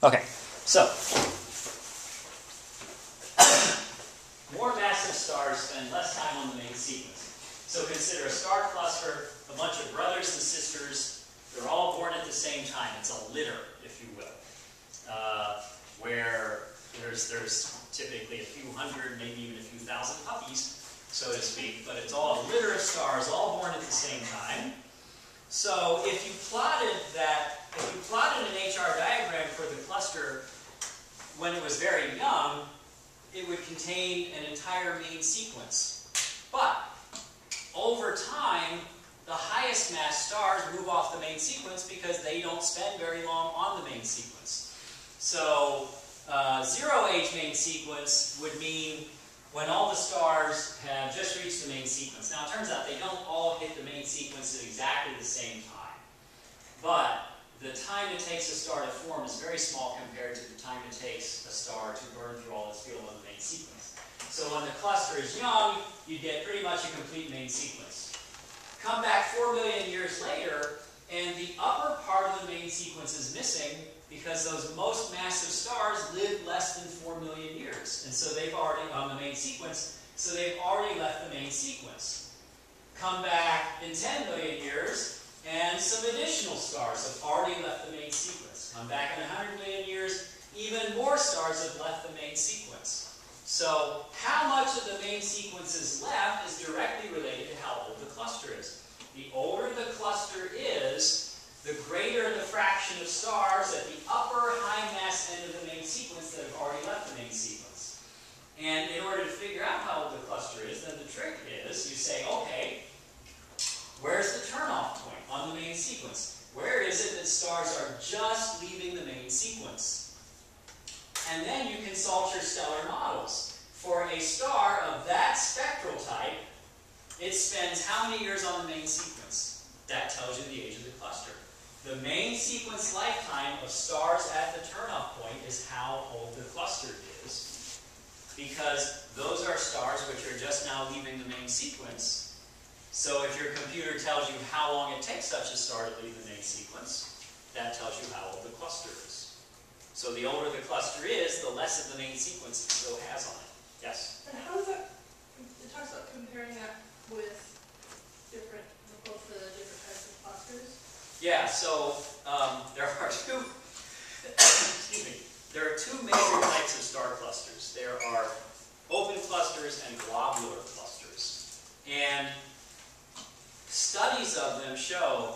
Okay, so more massive stars spend less time on the main sequence. So consider a star cluster, a bunch of brothers and sisters. They're all born at the same time. It's a litter, if you will, uh, where there's there's typically a few hundred, maybe even a few thousand puppies, so to speak. But it's all a litter of stars, all born at the same time. So if you plotted that, if you plotted an HR diagram for the cluster when it was very young, it would contain an entire main sequence. But over time, the highest mass stars move off the main sequence because they don't spend very long on the main sequence. So uh, zero age main sequence would mean when all the stars have just reached the main sequence. Now it turns out they don't all hit the main sequence at exactly the same time. But the time it takes a star to form is very small compared to the time it takes a star to burn through all its fuel in the main sequence. So when the cluster is young, you get pretty much a complete main sequence. Come back 4 billion years later, and the upper part of the main sequence is missing, because those most massive stars live less than 4 million years. And so they've already, on the main sequence, so they've already left the main sequence. Come back in 10 million years, and some additional stars have already left the main sequence. Come back in 100 million years, even more stars have left the main sequence. So how much of the main sequence is left is directly related to how old the cluster is. The older the cluster is, the greater the fraction of stars at the upper high mass end of the main sequence that have already left the main sequence. And in order to figure out how old the cluster is, then the trick is you say, okay, where's the turnoff point on the main sequence? Where is it that stars are just leaving the main sequence? And then you consult your stellar models. For a star of that spectral type, it spends how many years on the main sequence? That tells you the age of the cluster. The main sequence lifetime of stars at the turnoff point is how old the cluster is. Because those are stars which are just now leaving the main sequence. So if your computer tells you how long it takes such a star to leave the main sequence, that tells you how old the cluster is. So the older the cluster is, the less of the main sequence it still has on it. Yes? And how does that, it talks about comparing that with different, both the different types of clusters? Yeah, so um, there are two, excuse me, there are two major types of star clusters. There are open clusters and globular clusters. And studies of them show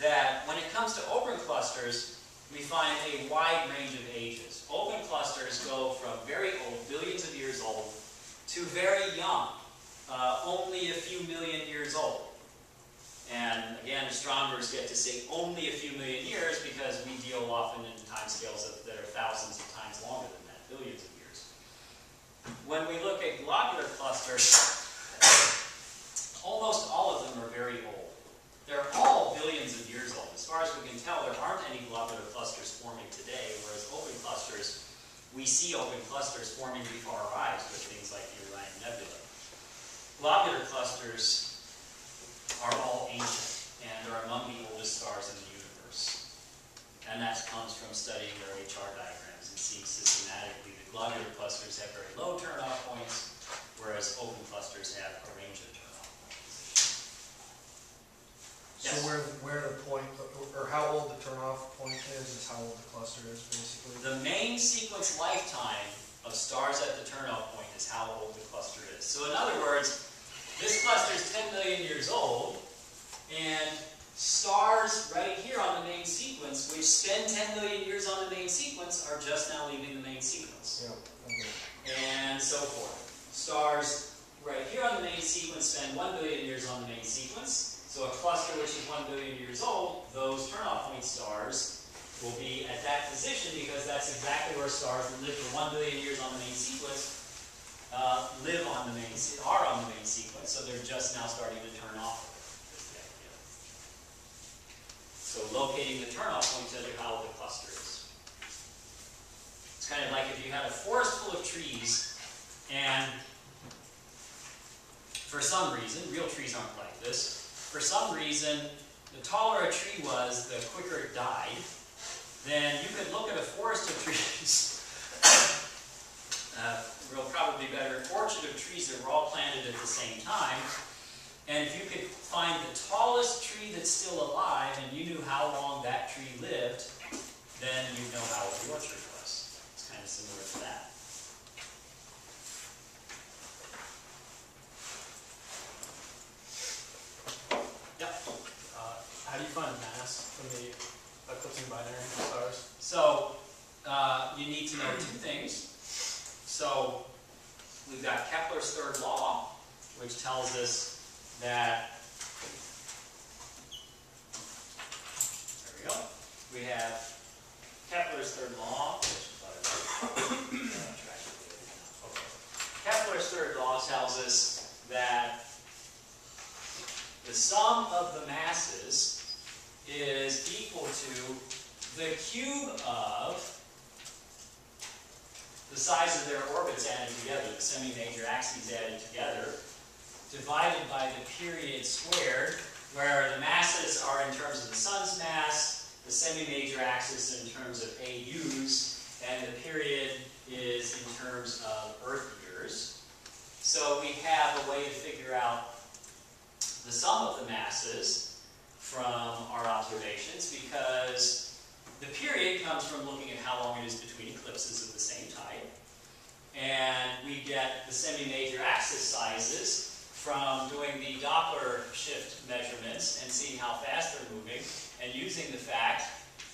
that when it comes to open clusters, we find a wide range of ages. Open clusters go from very old, billions of years old, to very young, uh, only a few million years old. And again, astronomers get to say only a few million years because we deal often in timescales that are thousands of times longer than that, billions of years. When we look at globular clusters, almost all of them are very old. They're all billions of years old. As far as we can tell, there aren't any globular clusters forming today, whereas open clusters, we see open clusters forming before our eyes with things like the Orion Nebula. Globular clusters are all ancient and are among the oldest stars in the universe. And that comes from studying their HR diagrams and seeing systematically that globular clusters have very low turnoff points, whereas open clusters have a range of turnoff points. So where, where the point, or how old the turnoff point is, is how old the cluster is, basically? The main sequence lifetime of stars at the turnoff point is how old the cluster is. So in other words, this cluster is 10 million years old, and stars right here on the main sequence, which spend 10 million years on the main sequence, are just now leaving the main sequence. Yeah, okay. And so forth. Stars right here on the main sequence spend 1 billion years on the main sequence. So a cluster which is 1 billion years old, those turnoff point stars will be at that position because that's exactly where stars that live for 1 billion years on the main sequence uh, live on the main, are on the main sequence, so they're just now starting to turn off. So locating the turnoff point tells you how the cluster is. It's kind of like if you had a forest full of trees, and for some reason, real trees aren't like this, for some reason, the taller a tree was, the quicker it died. then you could look at a forest of trees. uh, real probably better, orchard of trees that were all planted at the same time. And if you could find the tallest tree that's still alive and you knew how long that tree lived, then you'd know how old the orchard was. It's kind of similar to that. Yep. Uh, how do you find mass from the eclipsing binary stars? So, uh, you need to know two things. So, we've got Kepler's third law, which tells us that, there we go, we have Kepler's third law, which is Kepler's third law tells us that the sum of the masses is equal to the cube of the size of their orbits added together, the semi-major axes added together, divided by the period squared, where the masses are in terms of the sun's mass, the semi-major axis in terms of AUs, and the period is in terms of Earth. So we have a way to figure out the sum of the masses from our observations because the period comes from looking at how long it is between eclipses of the same type. And we get the semi-major axis sizes from doing the Doppler shift measurements and seeing how fast they're moving and using the fact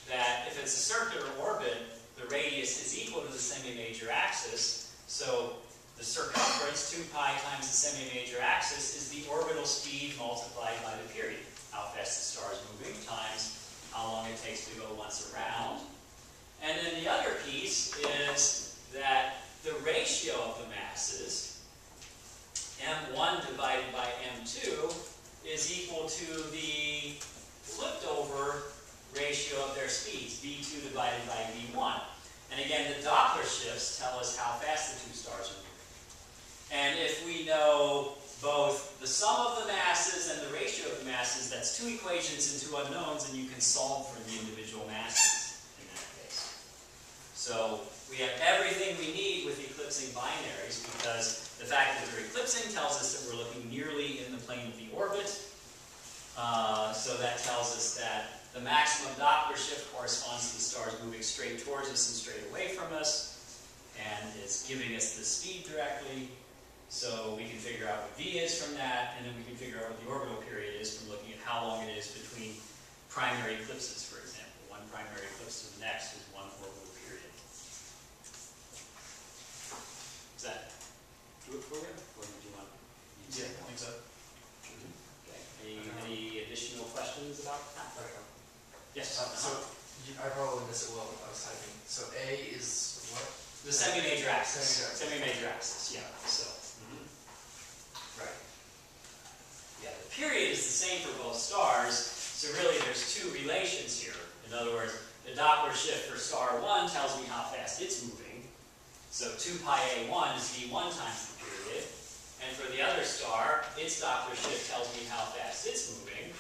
that if it's a circular orbit, the radius is equal to the semi-major axis. So the circumference, 2 pi times the semi-major axis, is the orbital speed multiplied by the period. How fast the star is moving times how long it takes to go once around. And then the other piece is that the ratio of the masses, m1 divided by m2, is equal to the flipped over ratio of their speeds, v2 divided by v1. And again, the Doppler shifts tell us how fast the two stars are moving. And if we know both the sum of the masses and the ratio of the masses, that's two equations and two unknowns, and you can solve for the individual masses in that case. So we have everything we need with eclipsing binaries because the fact that they're eclipsing tells us that we're looking nearly in the plane of the orbit. Uh, so that tells us that the maximum Doppler shift corresponds to the stars moving straight towards us and straight away from us, and it's giving us the speed directly. So we can figure out what v is from that, and then we can figure out what the orbital period is from looking at how long it is between primary eclipses, for example. One primary eclipse to the next is one orbital period. Does that do it for you, or did you want? me to say I more? think so. Okay. Any, any additional questions about that? Yes? Uh, So, uh-huh. you- I probably missed it well when I was typing. So A is what? The semi-major axis. Semi-major. Semi-major axis, yeah, so. mhm. Right. Yeah, the period is the same for both stars, so really there's two relations here. In other words, the Doppler shift for star 1 tells me how fast it's moving. So 2 pi a1 is v1 times the period. And for the other star, its Doppler shift tells me how fast it's moving.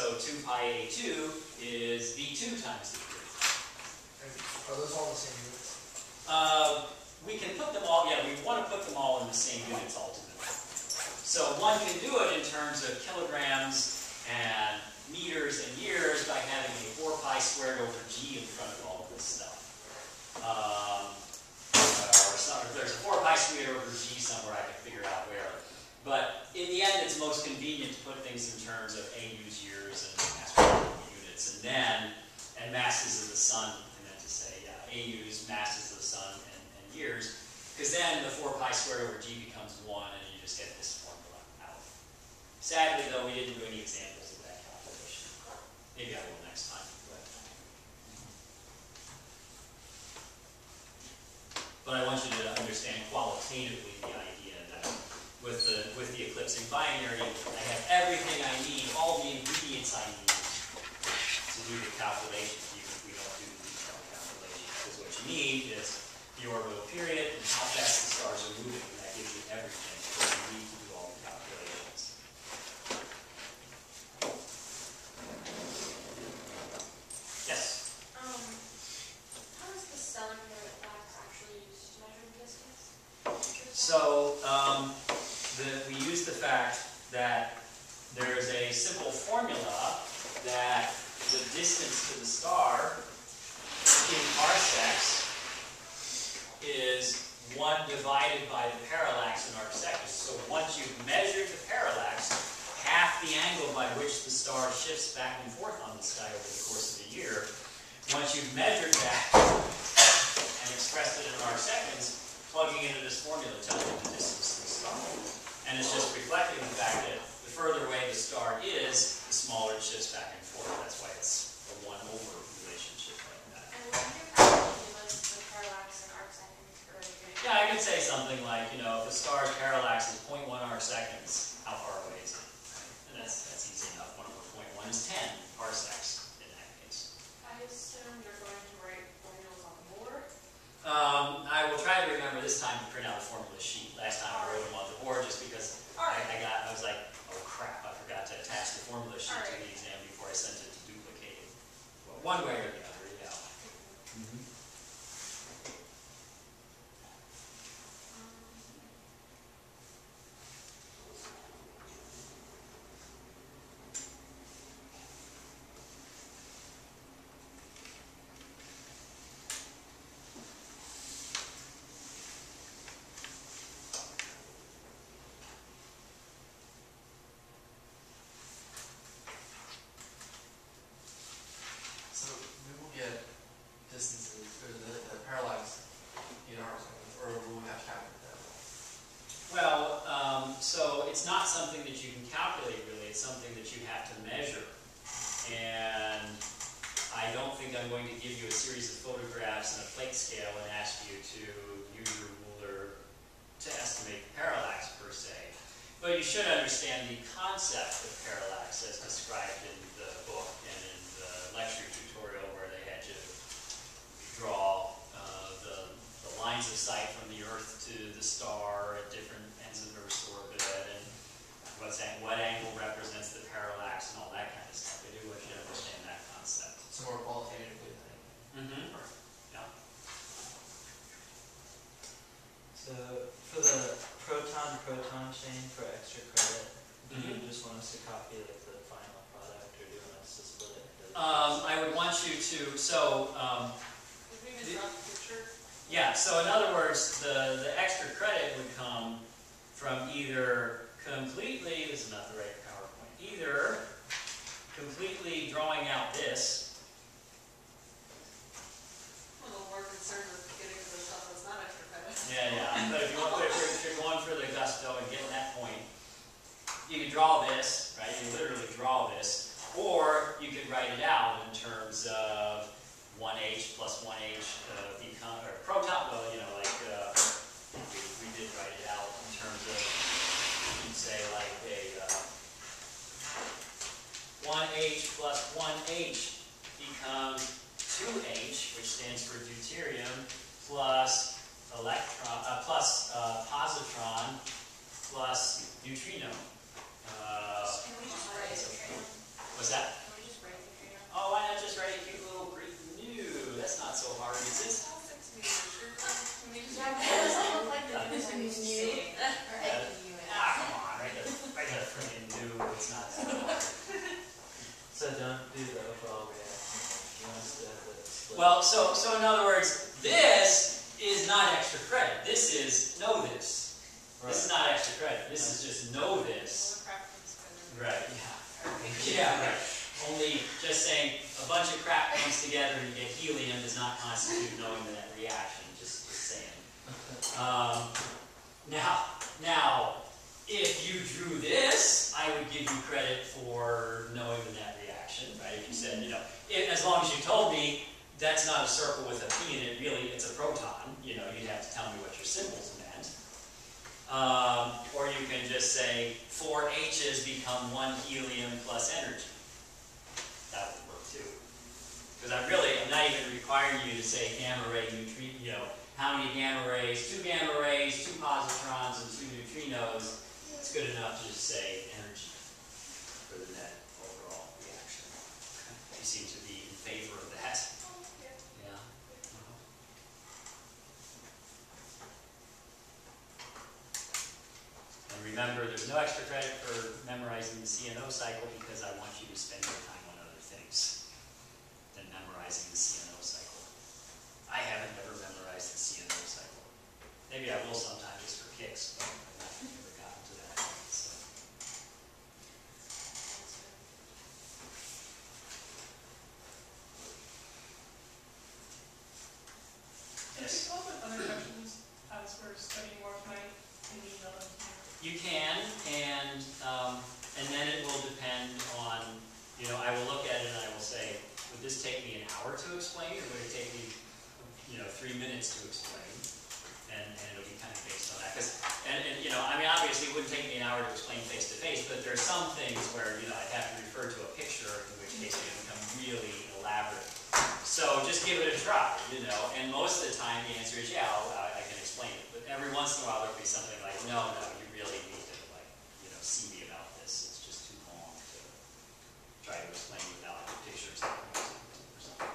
So 2 pi a2 is v2 times the period. And are those all the same units? Uh, we can put them all, yeah, we want to put them all in the same units ultimately. So one can do it in terms of kilograms and meters and years by having a 4 pi squared over g in front of all of this stuff. Um, or some, if there's a 4 pi squared over g somewhere, I can figure out where. But in the end, it's most convenient to put things in terms of AU's years and astronomical units, and then, and masses of the sun, and then to say, yeah, AU's masses of the sun and, and years, because then the 4 pi squared over g becomes 1, and you just get this formula out. Sadly, though, we didn't do any examples of that calculation. Maybe I will next time. But, but I want you to understand qualitatively the idea with the with the eclipsing binary, I have everything I need, all the ingredients I need to do the calculation, even if we don't do the detailed calculation. Because what you need is the orbital period and how fast the stars are moving, and that gives you everything that you need to do all the calculations. Um, Yes? that the distance to the star in parsecs is one divided by the parallax in arcseconds. So once you've measured the parallax, half the angle by which the star shifts back and forth on the sky over the course of a year, once you've measured that and expressed it in arcseconds, plugging into this formula tells you the distance to the star. And it's just reflecting the fact that the further away the star is, the smaller it shifts back and forth. That's why it's a one over relationship like that. And what do you probably give us the parallax and arc seconds for the grade? Yeah, I could say something like, you know, if the star's parallax is 0.1 arc seconds, how far away is it? And that's, that's easy enough. 1 over 0.1 is 10 parsecs in that case. I assume you're going to write formulas on the board. Um, I will try to remember this time to print out a formula sheet. Last time I wrote them on the board just because I, Alright. I got, I was like, oh crap, I forgot to attach the formula sheet to Alright. the exam before I sent it to duplicate it. Well, One way or the other, yeah. So we will get distances, or the, the parallax in arc seconds, or will we have to calculate that? Well, um, so it's not something that you can calculate really, it's something that you have to measure. And I don't think I'm going to give you a series of photographs and a plate scale and ask you to use your ruler to estimate the parallax per se. But you should understand the concept of parallax as described in the book and in the lecture tutorial where they had you draw uh, the, the lines of sight from the Earth to the star at different ends of Earth's orbit and what's that, what angle represents the parallax and all that kind of stuff. I do want you to understand that concept. So more qualitatively, I think. Mm-hmm. So for the proton-proton chain for extra credit, do you Mhm. just want us to copy like the final product or do you want us to split it? into- Um, I would want you to, so, um, Did we even draw the? Yeah, so in other words, the, the extra credit would come from either completely, this is not the right PowerPoint, either completely drawing out this, I'm a little more concerned with getting the stuff that's not extra credit. yeah, yeah, but if you want, if you're, if you're going for the gusto and getting that point, you can draw this, right, you literally draw this, or you could write it out in terms of one H plus one H, uh, become, or proton, well, you know, like, uh, we, we did write it out in terms of, you'd say like a, uh, one H plus one H becomes two H, which stands for deuterium, plus electron, uh, plus, uh, positron, plus neutrino. Uh, Can we just write the trainer? what's that? Can we just write the trainer? Oh, why not just write a cute little Greek nu? That's not so hard, is it? All six meters, you're, can we just? Yeah, but it doesn't look like the difference in Just new saying. or AU. Ah, come on, write a, write a freaking nu, it's not so hard. So don't do the overall reaction. You want us to have it split. Well, so, so in other words, this is not extra credit. This is know this. This is not extra credit. This is just know this. All the crap comes together. Right, yeah. Yeah, right. Only just saying a bunch of crap comes together and you get helium does not constitute knowing that reaction, just, just saying. Um, now, now, if you drew this, I would give you credit for knowing the net reaction, right? If you said, you know, if, as long as you told me that's not a circle with a P in it, really, it's a proton, you know, you'd have to tell me what your symbols meant. Um, or you can just say four H's become one helium plus energy. That would work too. Because I'm really, I'm not even requiring you to say gamma ray neutrino, you know, how many gamma rays, two gamma rays, two positrons, and two neutrinos. It's good enough to just say energy for the net overall reaction. You seem to be in favor of that. Yeah. Uh-huh. And remember, there's no extra credit for memorizing the CNO cycle because I want you to spend your time on other say, would this take me an hour to explain, or would it take me, you know, three minutes to explain? And, and it'll be kind of based on that, because, and, and, you know, I mean, obviously, it wouldn't take me an hour to explain face to face, but there are some things where, you know, I'd have to refer to a picture, in which case it would become really elaborate. So just give it a try, you know, and most of the time, the answer is, yeah, I'll, I I can explain it, but every once in a while, there'll be something like, no, no, you really need to, like, you know, see me about this, it's just too long to try to explain without pictures. or something.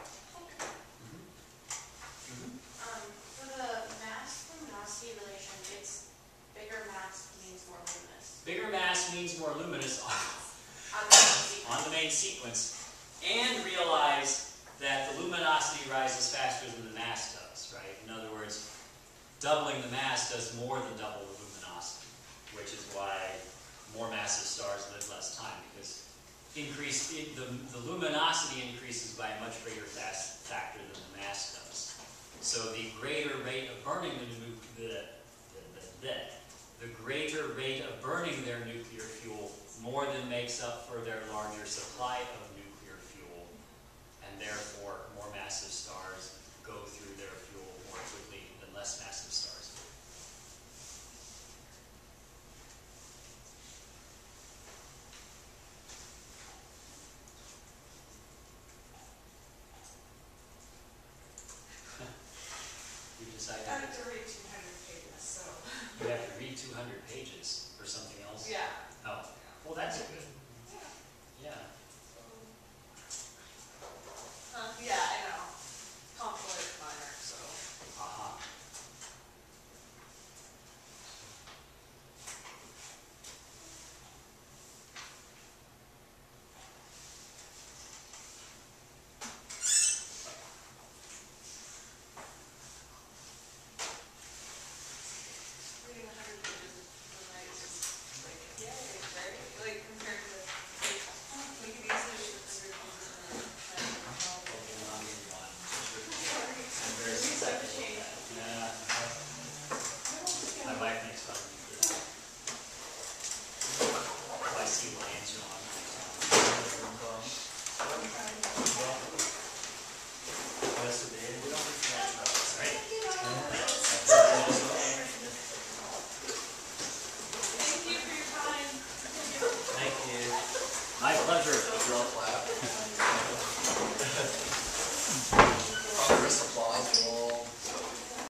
Mhm. Um, for the mass luminosity relation, it's bigger mass means more luminous. Bigger mass means more luminous On the sequence. on the main sequence, and realize that the luminosity rises faster than the mass does, right? In other words, doubling the mass does more than double the luminosity, which is why more massive stars live less time, because increase, it- the, the luminosity increases by a much greater factor than the mass does. So the greater rate of burning the the, the, the, the greater rate of burning their nuclear fuel more than makes up for their larger supply of nuclear fuel. And therefore, more massive stars go through their fuel more quickly less massive stars.